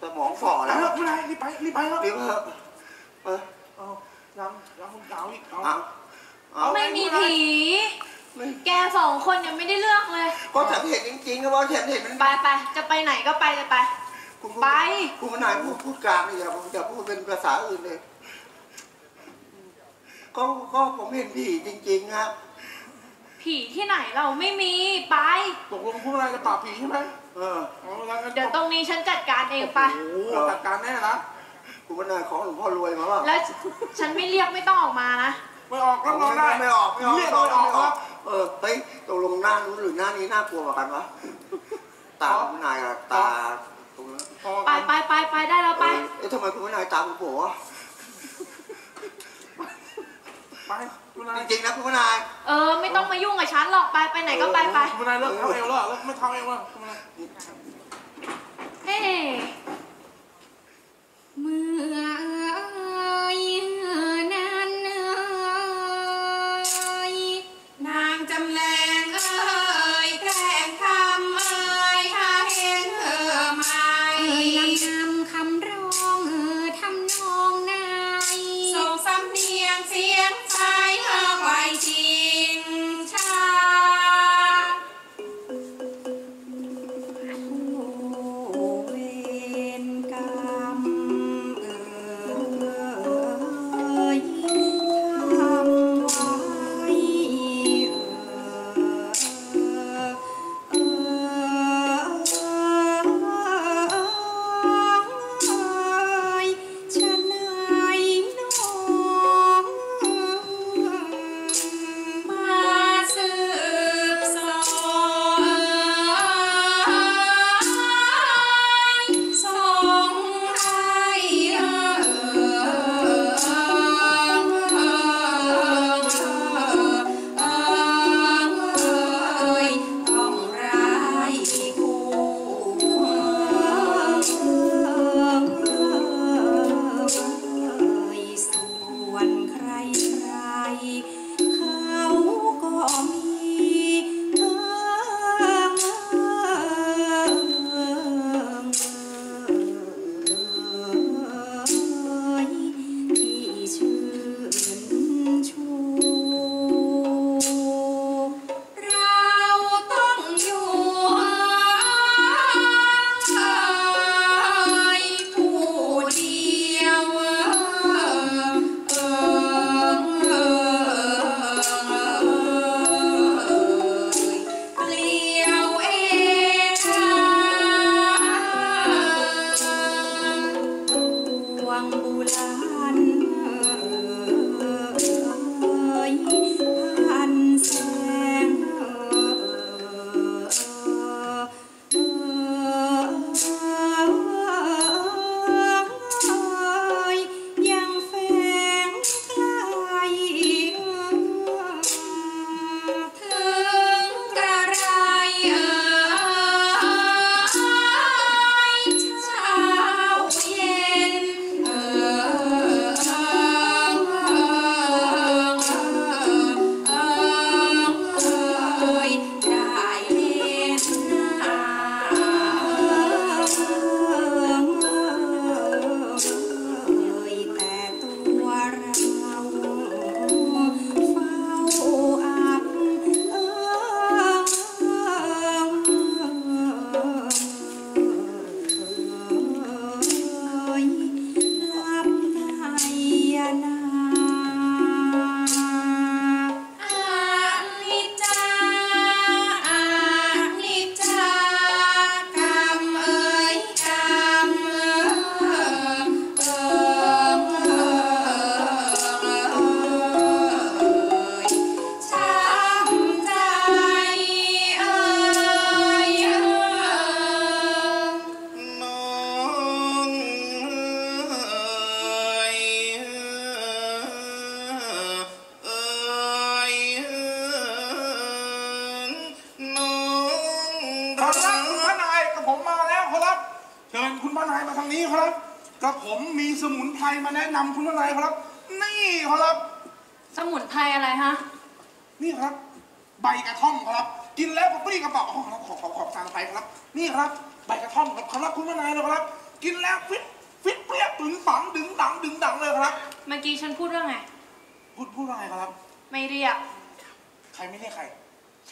สมองฝ่อไปแล้วเถอะคุณนายรีบไปรีบไปแล้วเดี๋ยวเถอะเออเอายังยังคุณสาวอีกเอาเอาเอาไม่มีผี ไม่แกสองคนยังไม่ได้เรื่องเลยก็ฉันเห็นจริงๆนะว่าฉันเห็นมันไปไปจะไปไหนก็ไปเลยไป คุณไป คุณนายพูดพูดกลางเลยอย่าอย่าพูดเป็นภาษาอื่นเลย ก็ก็ผมเห็นผีจริงๆครับผีที่ไหนเราไม่มีไป ตกลงคุณนายจะปราบผีใช่ไหม เออเอาละงั้นเดี๋ยวตรงนี้ฉันจัดการเองไปโอ้โหจัดการแน่นะคุณนายขอหลวงพ่อรวยมาว่าแล้วฉันไม่เรียกไม่ต้องออกมานะไม่ออกก็รอได้ไม่ออกไม่ออกเรียกไม่ออกครับเออเฮ้ยตกลงหน้านู้นหรือหน้านี้น่ากลัวกว่ากันวะตาคุณนายกับตาตรงนั้นพอไปไปไปไปได้แล้วไปเอ๊ะทำไมคุณนายตาผมโผล่ไป คุณนายจริงๆนะคุณนายเออ ไม่ต้องมายุ่งกับฉันหรอกไปไปไหนก็ไปไปคุณนายเลิกเท้าเอวแล้วเลิกไม่เท้าเอวแล้วคุณนายเฮ้เมื่อ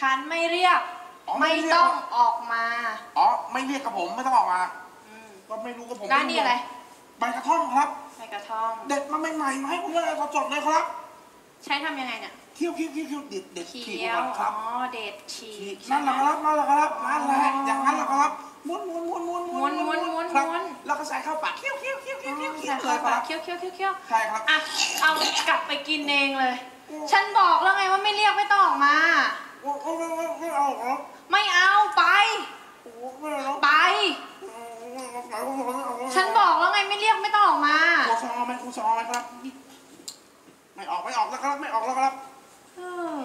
ฉันไม่เรียก อ๋อไม่ไม่เรียก ต้องออกมาอ๋อ ไม่เรียกกับผมไม่ต้องออกมา อืมก็ไม่รู้กับผมร้านนี้อะไรใบกระท่อมครับ ใบกระท่อม เด็ดมาใหม่ๆมาให้คุณนายสดๆเลยครับ ใช้ทำยังไงเนี่ยเคี่ยวเคี่ยวเคี่ยวเคี่ยวเด็ดเด็ดเคีฉีก้ยวคอ๋รัอบเด็ดฉีกนั่นแหละครับนั่นแหละครับนั่นแหละอ๋อออย่างนั้นแหละครับม้วนม้วนม้วนม้วนม้วนม้วนม้วนครับม้วนแล้วก็ใส่เข้าปากเคี่ยวเคี่ยวเคี่ยวเคี่ยวเคี่ยวเคี่ยวเลใส่ยคเข้ารัปากบเคี้ยวเคี้ยวเคี้ยวเคี้ยวใช่ครับ อะเอากลับไปกินเองเลย ฉันบอกแล้วไงว่าไม่เรียกไม่ต้องออกมาโอ้โอ้ ไม่ไม่เอาไม่เอาไป ไป ฉันบอกแล้วไงไม่เรียกไม่ต้องออกมาครูซอไหมครูซอไหมครับ ไม่ออกไม่ออกแล้วครับ ไม่ออกแล้วครับเออ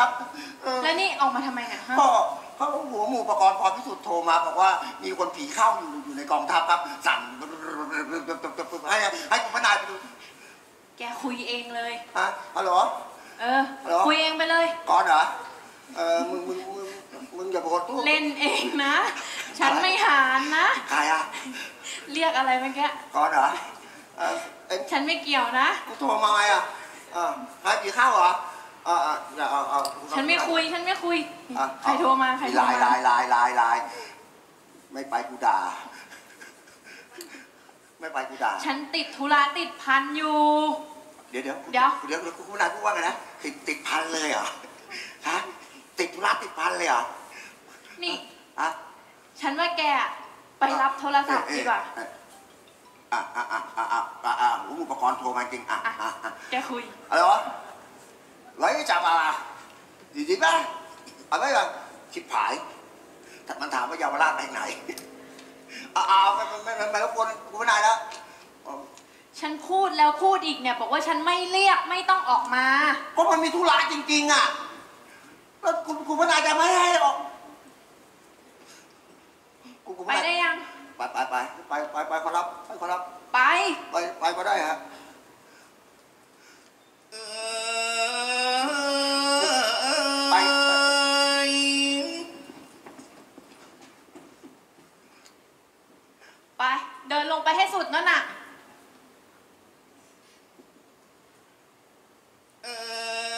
ครับเชื่อครับเออแล้วนี่ออกมาทำไมเนี่ยฮะก็เขาหัวหมู่ประกรณ์พรพิสุทธิ์โทรมาบอกว่ามีคนผีเข้าอยู่อยู่ในกองทัพครับ สั่นให้ให้คุณพนายไปดูแกคุยเองเลย ฮะฮัลโหล เออ เหรอ คุยเองไปเลย ก่อนเหรอเออมึงมึงมึงมึงอย่าบอกตู้เล่นเองนะ ฉันไม่หานนะ ใครอะเรียกอะไรเมื่อกี้ก่อนเหรอเออเอ็งฉันไม่เกี่ยวนะกูโทรมาไงอะเออใครผีเข้าเหรอเออเอออย่าเอาเอาฉันไม่คุย ฉันไม่คุย อะใครโทรมาใครโทรไลน์ไลมาน์ไลน์ไลน์ไลน์ไม่ไปกูด่า ไม่ไปกูด่า ฉันติดธุระติดพันอยู่ เดี๋ยวเดี๋ยวเดี๋ยว เดี๋ยวคุณนายพูดว่าไงนะติดติดพันเลยเหรอฮะติดธุระติดพันเลยเหรอนี่ ฮะฉันว่าแกอะไปรับโทรศัพท์ดีกว่า เอ่ออะอะอะอะอะอะอะหูอุปกรณ์โทรมาจริงอะอะอะอะแกคุย อะไรวะ ไรจับอะไรดีดีป่ะอะไรกันชิบหายแต่มันถามว่าเยาวราชไปไหนอะอะไม่ไม่ไม่ไม่รบกวนคุณนายแล้วฉันพูดแล้วพูดอีกเนี่ยบอกว่าฉันไม่เรียกไม่ต้องออกมาก็มันมีธุระจริง ๆ อะ แล้วคุณคุณพนายจะไม่ให้ออกคุณคุณพไปนายได้ยัง ไปไปไปไปไปไปขอรับไปขอรับ ไป ไปไปก็ได้ฮะเอไงไปให้สุดนั่นน่ะ เออ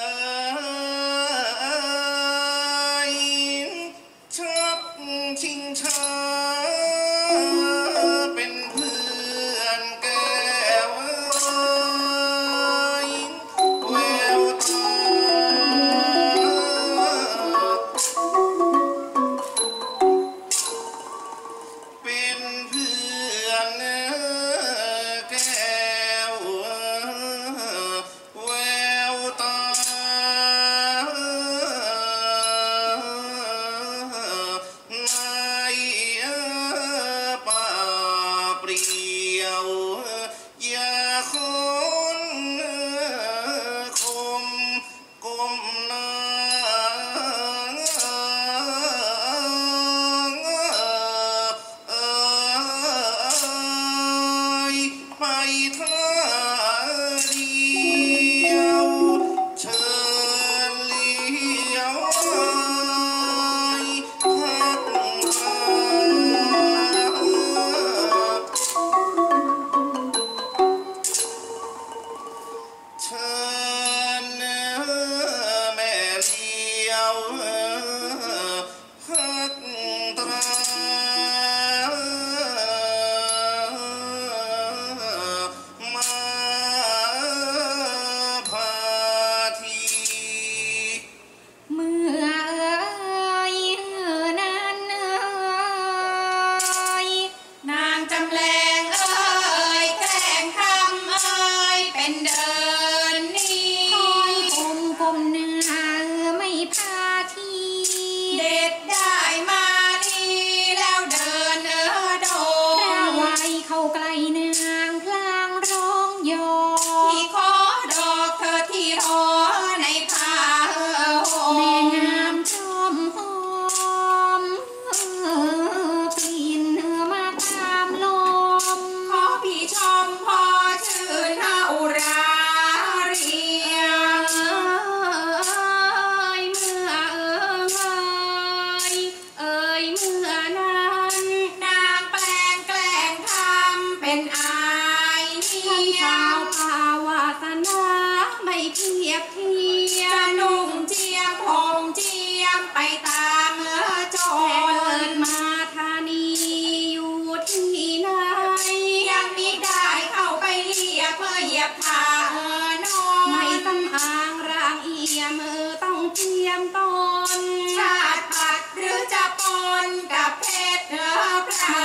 หม่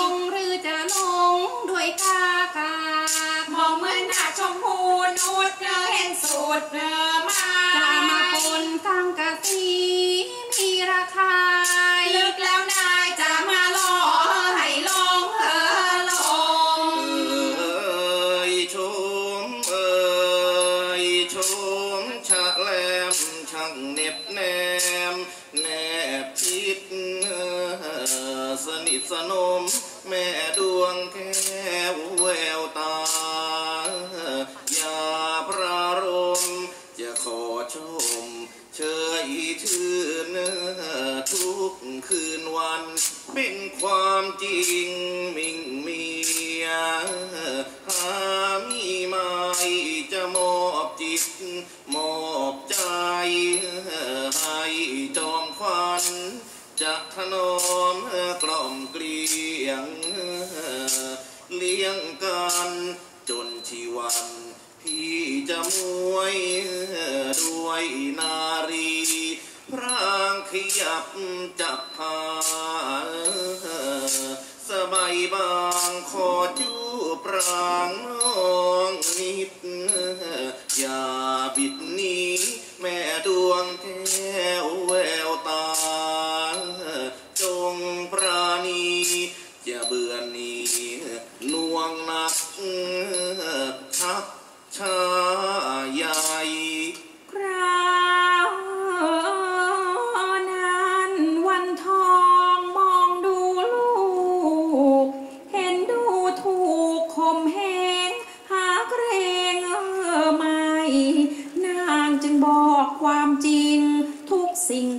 องหรือจะลงด้วยกากาหม่อมเหมือนหน้าชมพูนุชเนอเห็สุดเนอมาจะมาปนสร้างก เป็นความจริงมิ่งมีหามีไม่จะมอบจิต มอบใจ ให้จอมควันจะถนอมกล่อมเกลียง เลี้ยงกันจนชีวันพี่จะมวยด้วยนารี พรางขยับจับพาสบายบางขอจูปรางน้องนิด อย่าบิดนี้ แม่ดวงแก้วแววตา จงปราณีจะเบื่อนีนวงนักทักชายา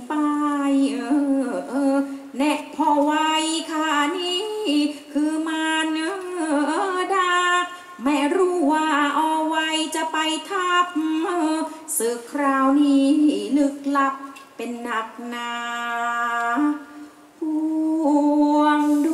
ไปเออเออแน่พอไวค่ะนี่คือมาเนื้อดาแม่รู้ว่าอไวจะไปทับสึกคราวนี้ลึกลับเป็นหนักหนาห่วงดู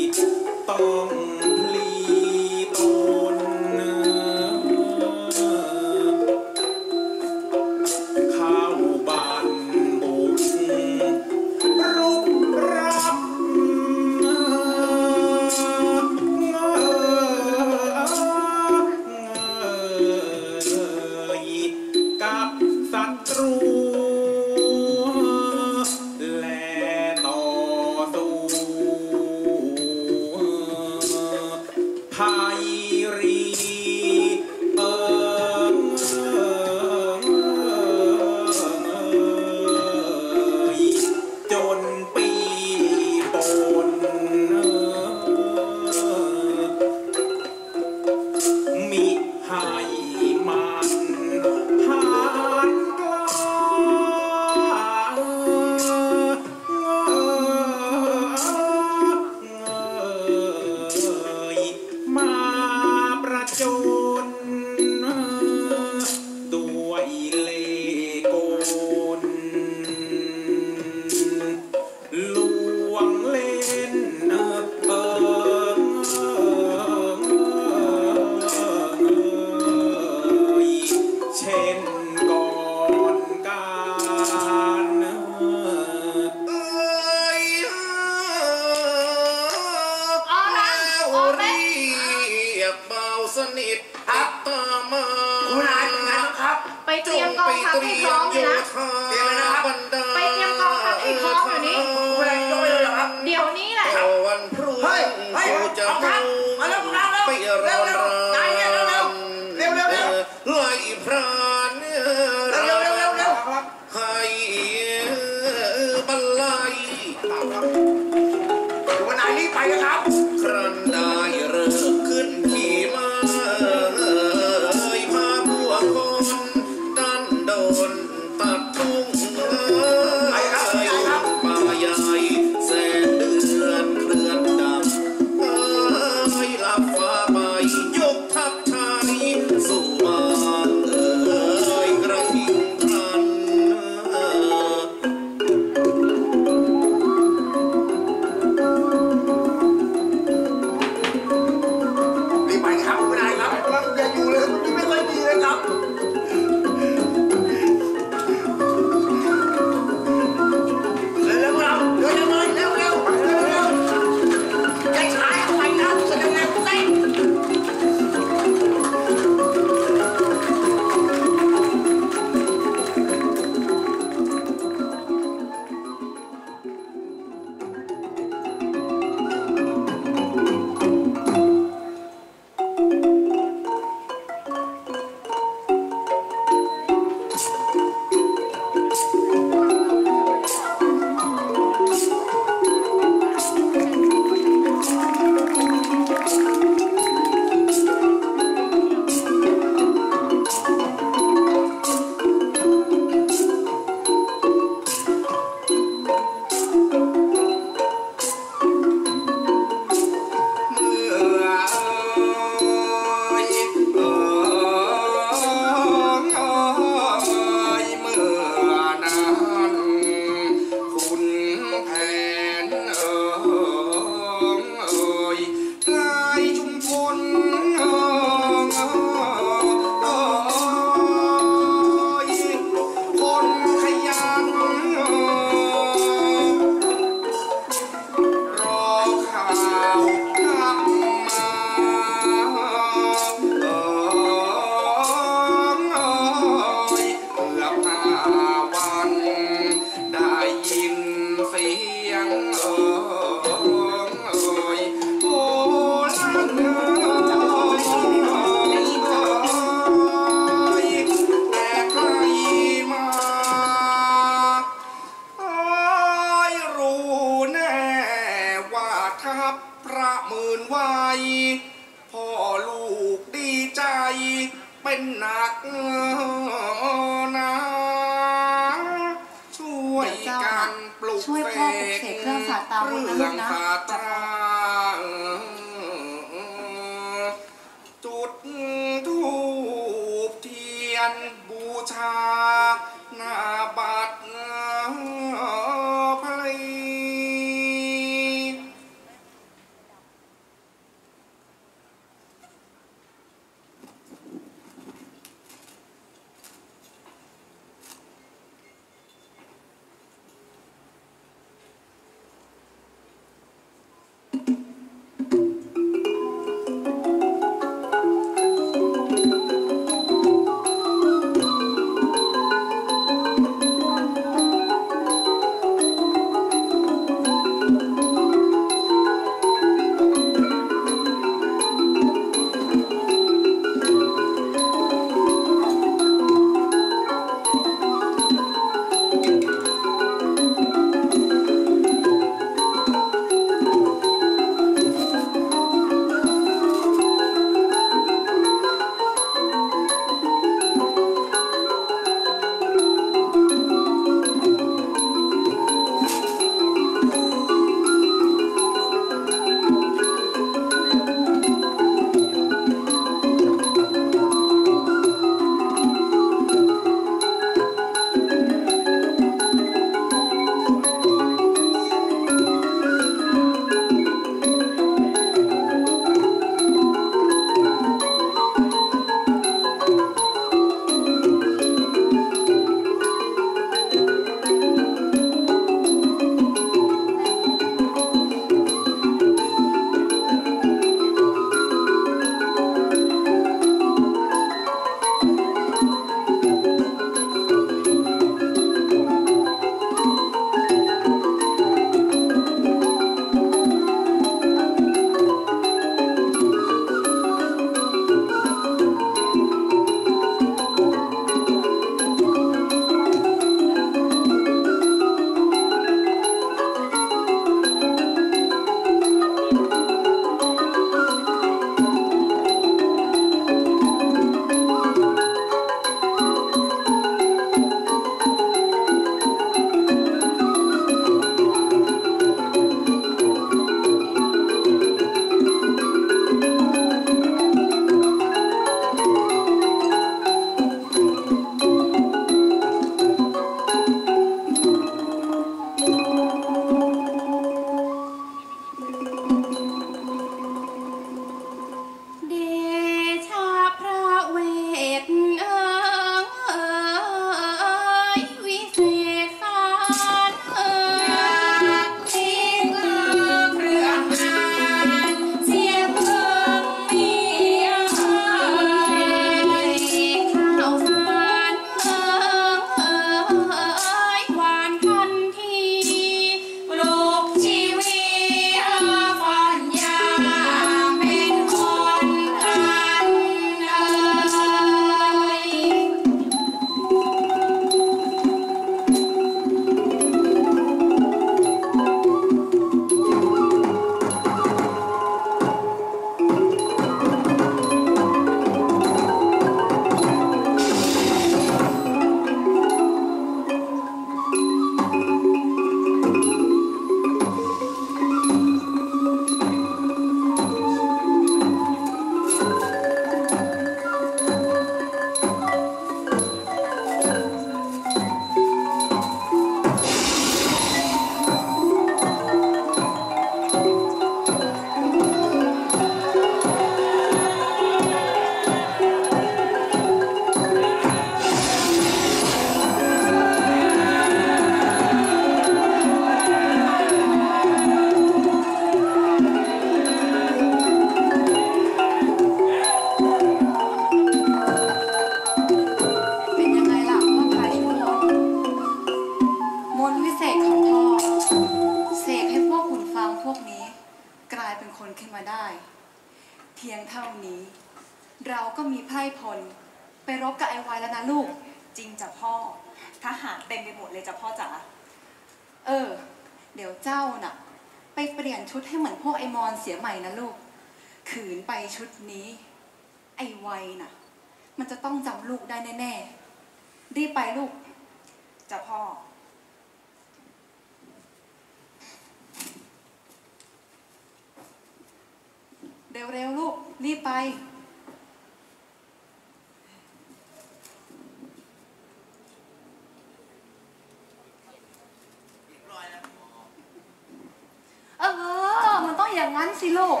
นสิลูก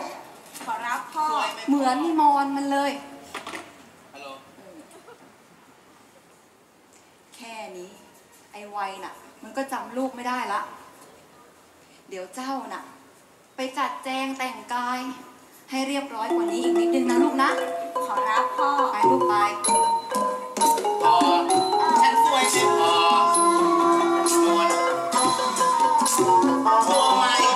ขอรับพ่อ เหมือนมีมอนมันเลย ฮัลโหลแค่นี้ ไอ้วัยน่ะ มันก็จำลูกไม่ได้ละ เดี๋ยวเจ้าน่ะ ไปจัดแจงแต่งกาย ให้เรียบร้อยกว่านี้อีกนิดนึงนะลูกนะ ขอรับพ่อ ไปลูกไปพ่อฉันสวยไช่พ่อสวยโอ้ my